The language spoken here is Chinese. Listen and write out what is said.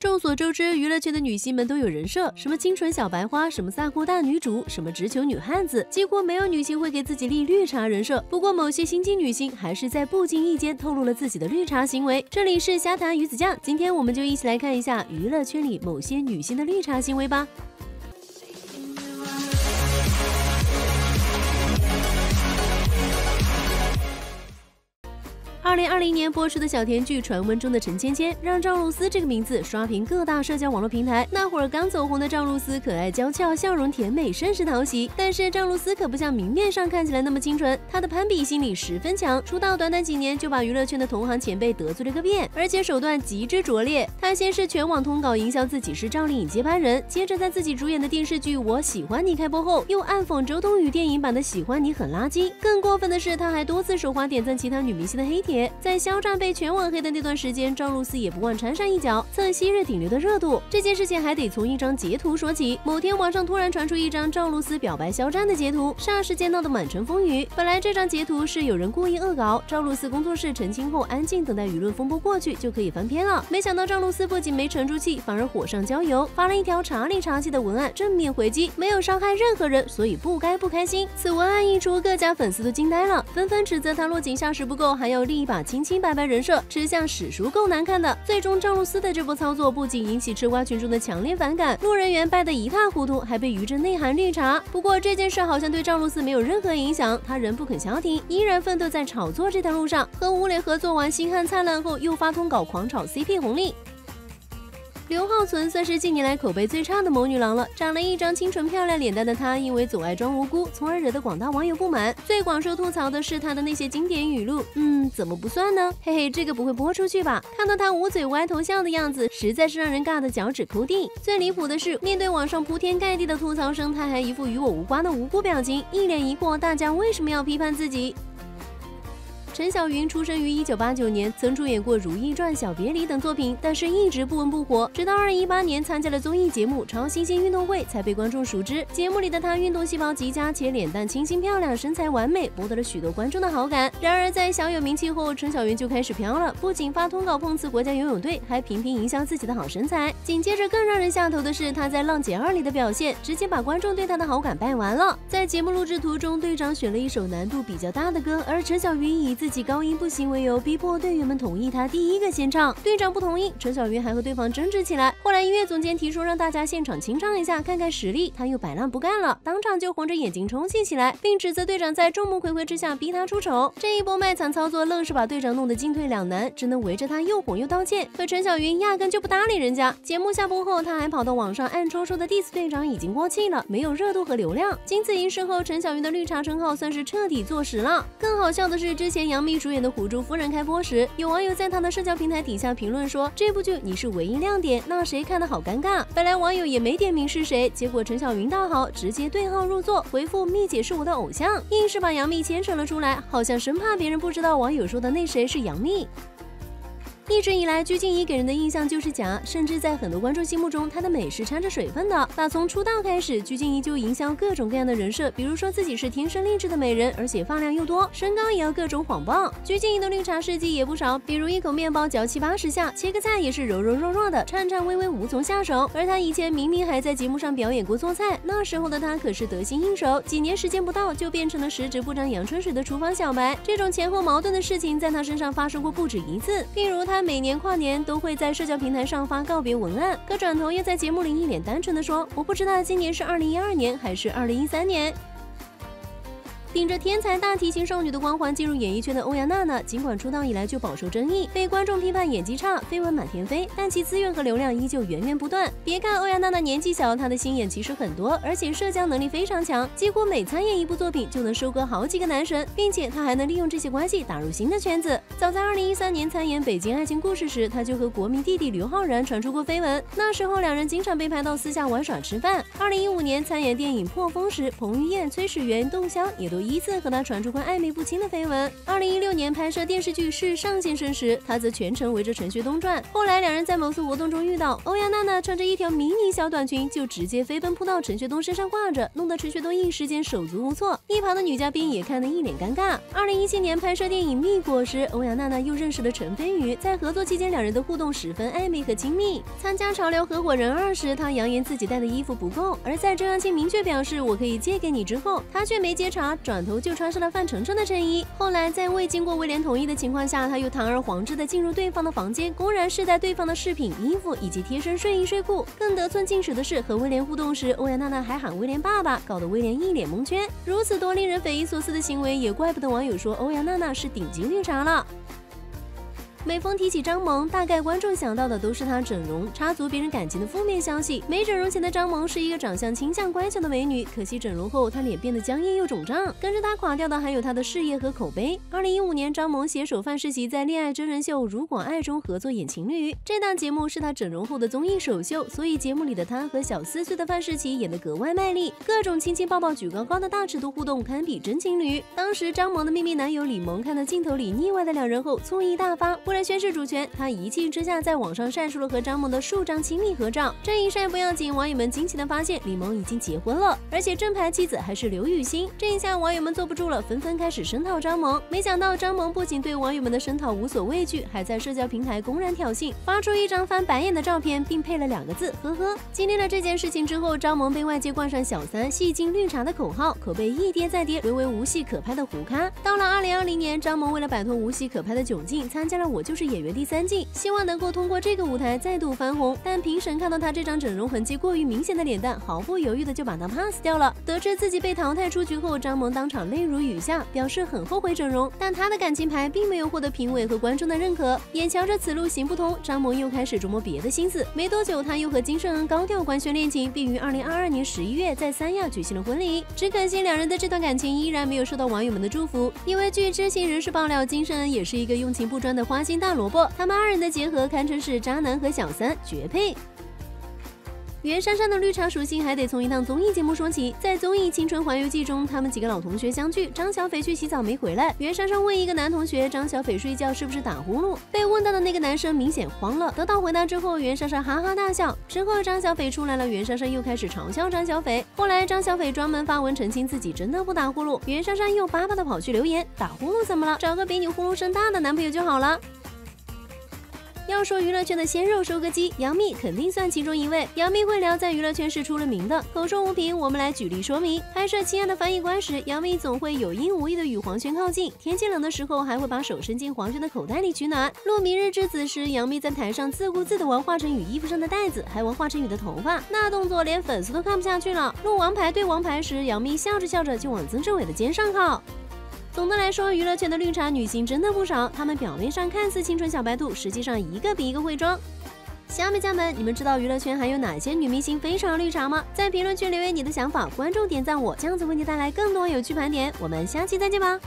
众所周知，娱乐圈的女星们都有人设，什么清纯小白花，什么飒酷大女主，什么直球女汉子，几乎没有女星会给自己立绿茶人设。不过，某些心机女星还是在不经意间透露了自己的绿茶行为。这里是瞎谈鱼子酱，今天我们就一起来看一下娱乐圈里某些女星的绿茶行为吧。二零二零年播出的小甜剧《传闻中的陈芊芊》，让赵露思这个名字刷屏各大社交网络平台。那会儿刚走红的赵露思，可爱娇俏，笑容甜美，甚是讨喜。但是赵露思可不像明面上看起来那么清纯，她的攀比心理十分强。出道短短几年，就把娱乐圈的同行前辈得罪了个遍，而且手段极之拙劣。她先是全网通稿营销自己是赵丽颖接班人，接着在自己主演的电视剧《我喜欢你》开播后，又暗讽周冬雨电影版的《喜欢你》很垃圾。更过分的是，她还多次手滑点赞其他女明星的黑帖。在肖战被全网黑的那段时间，赵露思也不忘掺上一脚，蹭昔日顶流的热度。这件事情还得从一张截图说起。某天网上突然传出一张赵露思表白肖战的截图，霎时间闹得满城风雨。本来这张截图是有人故意恶搞，赵露思工作室澄清后，安静等待舆论风波过去就可以翻篇了。没想到赵露思不仅没沉住气，反而火上浇油，发了一条查理查气的文案，正面回击，没有伤害任何人，所以不该不开心。此文案一出，各家粉丝都惊呆了，纷纷指责他落井下石不够，还要立一把清。清白白人设吃相史书够难看的，最终赵露思的这波操作不仅引起吃瓜群众的强烈反感，路人缘败得一塌糊涂，还被余震内涵绿茶。不过这件事好像对赵露思没有任何影响，她仍不肯消停，依然奋斗在炒作这条路上。和吴磊合作完《星汉灿烂》后，又发通稿狂炒 CP 红利。刘浩存算是近年来口碑最差的谋女郎了。长了一张清纯漂亮脸蛋的她，因为总爱装无辜，从而惹得广大网友不满。最广受吐槽的是她的那些经典语录，嗯，怎么不算呢？嘿嘿，这个不会播出去吧？看到她捂嘴歪头笑的样子，实在是让人尬得脚趾抠地。最离谱的是，面对网上铺天盖地的吐槽声，她还一副与我无关的无辜表情，一脸疑惑，大家为什么要批判自己？陈小云出生于一九八九年，曾出演过《如懿传》《小别离》等作品，但是一直不温不火。直到二零一八年参加了综艺节目《超新星运动会》，才被观众熟知。节目里的她运动细胞极佳，且脸蛋清新漂亮，身材完美，博得了许多观众的好感。然而在小有名气后，陈小云就开始飘了，不仅发通稿碰瓷国家游泳队，还频频营销自己的好身材。紧接着更让人下头的是她在《浪姐二》里的表现，直接把观众对她的好感败完了。在节目录制途中，队长选了一首难度比较大的歌，而陈小云以自己高音不行。为由逼迫队员们同意他第一个先唱，队长不同意，陈小云还和对方争执起来。后来音乐总监提出让大家现场清唱一下，看看实力，他又摆烂不干了，当场就红着眼睛抽泣起来，并指责队长在众目睽睽之下逼他出丑。这一波卖惨操作愣是把队长弄得进退两难，只能围着他又哄又道歉。可陈小云压根就不搭理人家。节目下播后，他还跑到网上暗戳戳的 diss 队长已经过气了，没有热度和流量。经此一事后，陈小云的绿茶称号算是彻底坐实了。更好笑的是，之前杨幂主演的《虎珠》。夫人开播时，有网友在她的社交平台底下评论说：“这部剧你是唯一亮点，那谁看的好尴尬。”本来网友也没点名是谁，结果陈小云倒好，直接对号入座，回复幂姐是我的偶像，硬是把杨幂牵扯了出来，好像生怕别人不知道网友说的那谁是杨幂。一直以来，鞠婧祎给人的印象就是假，甚至在很多观众心目中，她的美是掺着水分的。打从出道开始，鞠婧祎就营销各种各样的人设，比如说自己是天生丽质的美人，而且发量又多，身高也要各种谎报。鞠婧祎的绿茶事迹也不少，比如一口面包嚼七八十下，切个菜也是柔柔弱弱的，颤颤巍巍无从下手。而她以前明明还在节目上表演过做菜，那时候的她可是得心应手，几年时间不到就变成了十指不沾阳春水的厨房小白。这种前后矛盾的事情在她身上发生过不止一次，例如她。每年跨年都会在社交平台上发告别文案，可转头又在节目里一脸单纯的说：“我不知道今年是二零一二年还是二零一三年。”顶着天才大提琴少女的光环进入演艺圈的欧阳娜娜，尽管出道以来就饱受争议，被观众批判演技差、绯闻满天飞，但其资源和流量依旧源源不断。别看欧阳娜娜年纪小，她的心眼其实很多，而且社交能力非常强，几乎每参演一部作品就能收割好几个男神，并且她还能利用这些关系打入新的圈子。早在二零一三年参演《北京爱情故事》时，她就和国民弟弟刘昊然传出过绯闻，那时候两人经常被拍到私下玩耍吃饭。二零一五年参演电影《破风》时，彭于晏、崔始源、窦骁也都。又依次和他传出过暧昧不清的绯闻。二零一六年拍摄电视剧《是上先生》时，他则全程围着陈学冬转。后来两人在某次活动中遇到，欧阳娜娜穿着一条迷你小短裙，就直接飞奔扑到陈学冬身上挂着，弄得陈学冬一时间手足无措。一旁的女嘉宾也看得一脸尴尬。二零一七年拍摄电影《蜜果》时，欧阳娜娜又认识了陈飞宇，在合作期间，两人的互动十分暧昧和亲密。参加潮流合伙人二时，他扬言自己带的衣服不够，而在周扬青明确表示我可以借给你之后，他却没接茬，转头就穿上了范丞丞的衬衣。后来在未经过威廉同意的情况下，他又堂而皇之的进入对方的房间，公然试戴对方的饰品、衣服以及贴身睡衣睡裤。更得寸进尺的是，和威廉互动时，欧阳娜娜还喊威廉爸爸，搞得威廉一脸蒙圈。如此多令人匪夷所思的行为，也怪不得网友说欧阳娜娜是顶级绿茶了。每逢提起张萌，大概观众想到的都是她整容插足别人感情的负面消息。没整容前的张萌是一个长相清秀乖巧的美女，可惜整容后她脸变得僵硬又肿胀。跟着她垮掉的还有她的事业和口碑。二零一五年，张萌携手范世琦在恋爱真人秀《如果爱》中合作演情侣，这档节目是她整容后的综艺首秀，所以节目里的她和小四岁的范世琦演得格外卖力，各种亲亲抱抱举高高的大尺度互动，堪比真情侣。当时张萌的秘密男友李萌看到镜头里腻歪的两人后，醋意大发。为了宣示主权，他一气之下在网上晒出了和张萌的数张亲密合照。这一晒不要紧，网友们惊奇的发现李萌已经结婚了，而且正牌妻子还是刘雨欣。这一下网友们坐不住了，纷纷开始声讨张萌。没想到张萌不仅对网友们的声讨无所畏惧，还在社交平台公然挑衅，发出一张翻白眼的照片，并配了两个字呵呵。经历了这件事情之后，张萌被外界冠上“小三戏精绿茶”的口号，可被一跌再跌，沦为无戏可拍的胡咖。到了二零二零年，张萌为了摆脱无戏可拍的窘境，参加了《我就是演员》。第三季，希望能够通过这个舞台再度翻红，但评审看到他这张整容痕迹过于明显的脸蛋，毫不犹豫的就把他 pass 掉了。得知自己被淘汰出局后，张萌当场泪如雨下，表示很后悔整容，但他的感情牌并没有获得评委和观众的认可。眼瞧着此路行不通，张萌又开始琢磨别的心思。没多久，他又和金圣恩高调官宣恋情，并于二零二二年十一月在三亚举行了婚礼。只可惜两人的这段感情依然没有受到网友们的祝福，因为据知情人士爆料，金圣恩也是一个用情不专的花心大萝卜。他们二人的结合堪称是渣男和小三绝配。袁姗姗的绿茶属性还得从一档综艺节目说起。在综艺《青春环游记》中，他们几个老同学相聚，张小斐去洗澡没回来，袁姗姗问一个男同学张小斐睡觉是不是打呼噜，被问到的那个男生明显慌了。得到回答之后，袁姗姗哈哈大笑。之后张小斐出来了，袁姗姗又开始嘲笑张小斐。后来张小斐专门发文澄清自己真的不打呼噜，袁姗姗又巴巴的跑去留言打呼噜怎么了？找个比你呼噜声大的男朋友就好了。要说娱乐圈的鲜肉收割机，杨幂肯定算其中一位。杨幂会聊在娱乐圈是出了名的，口说无凭。我们来举例说明。拍摄《亲爱的翻译官》时，杨幂总会有意无意的与黄轩靠近，天气冷的时候还会把手伸进黄轩的口袋里取暖。录《明日之子》时，杨幂在台上自顾自的玩华晨宇衣服上的带子，还玩华晨宇的头发，那动作连粉丝都看不下去了。录《王牌对王牌》时，杨幂笑着笑着就往曾志伟的肩上靠。总的来说，娱乐圈的绿茶女星真的不少，她们表面上看似清纯小白兔，实际上一个比一个会装。虾米家们，你们知道娱乐圈还有哪些女明星非常绿茶吗？在评论区留言你的想法，关注点赞我，这样子为你带来更多有趣盘点。我们下期再见吧。